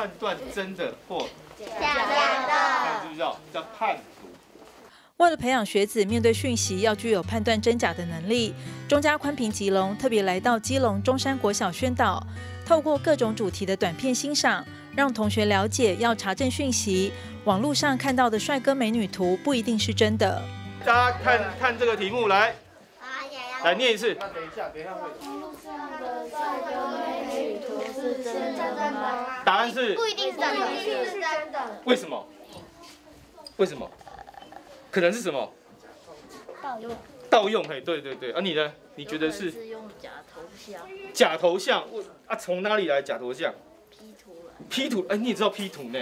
判断真的或假的，知不知道？叫判读。为了培养学子面对讯息要具有判断真假的能力，中嘉宽平吉隆特别来到基隆中山国小宣导，透过各种主题的短片欣赏，让同学了解要查证讯息，网络上看到的帅哥美女图不一定是真的。大家看看这个题目，来，来念一次。网络上的帅哥美女图是真的吗？答案是不一定是真的，不一定是真的。为什么？为什么？可能是什么？盗用盗用，嘿，对对对。啊，你呢？你觉得是是用假头像假头像？我啊，从哪里来假头像？P 图了。P 图，哎，你也知道 P 图呢？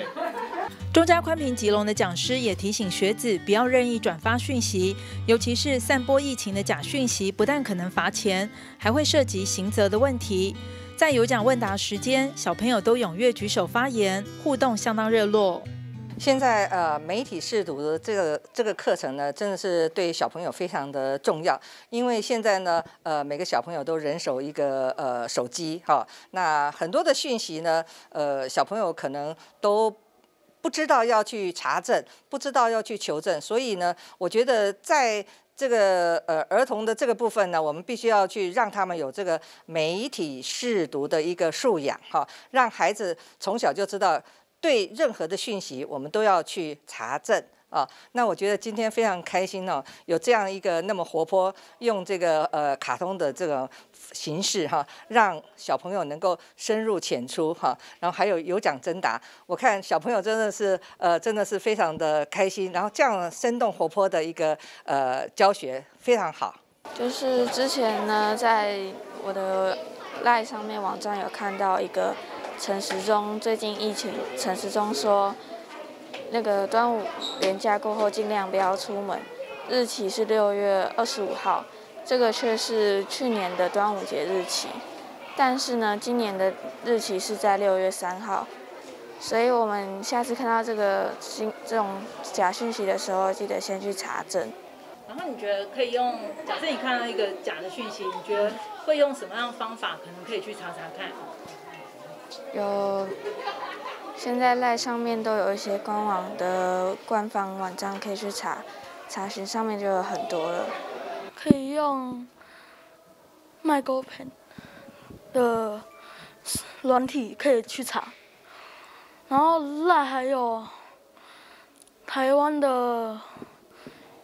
中嘉宽屏吉隆的讲师也提醒学子不要任意转发讯息，尤其是散播疫情的假讯息，不但可能罚钱，还会涉及刑责的问题。在有奖问答时间，小朋友都踊跃举手发言，互动相当热络。现在呃，媒体试读的这个这个课程呢，真的是对小朋友非常的重要，因为现在呢，呃，每个小朋友都人手一个呃手机哈，那很多的讯息呢，呃，小朋友可能都不知道要去查证，不知道要去求证，所以呢，我觉得在这个呃儿童的这个部分呢，我们必须要去让他们有这个媒体试读的一个素养哈，让孩子从小就知道。对任何的讯息，我们都要去查证啊。那我觉得今天非常开心哦，有这样一个那么活泼，用这个呃卡通的这个形式哈，让小朋友能够深入浅出哈，然后还有有奖征答。我看小朋友真的是呃真的是非常的开心，然后这样生动活泼的一个呃教学非常好。就是之前呢，在我的赖上面网站有看到一个。陈时中最近疫情，陈时中说，那个端午连假过后尽量不要出门，日期是六月二十五号，这个却是去年的端午节日期，但是呢，今年的日期是在六月三号，所以我们下次看到这个新这种假讯息的时候，记得先去查证。然后你觉得可以用，假设你看到一个假的讯息，你觉得会用什么样的方法，可能可以去查查看？有，现在赖上面都有一些官网的官方网站可以去查，查询上面就有很多了。可以用 m y g o p e n 的软体可以去查，然后赖还有台湾的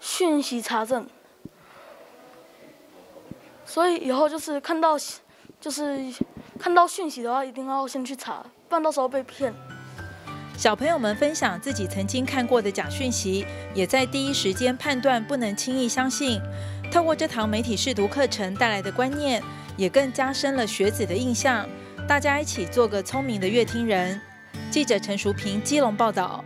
讯息查证，所以以后就是看到就是。看到讯息的话，一定要先去查，不然到时候被骗。小朋友们分享自己曾经看过的假讯息，也在第一时间判断，不能轻易相信。透过这堂媒体试读课程带来的观念，也更加深了学子的印象。大家一起做个聪明的乐听人。记者陈淑平基隆报道。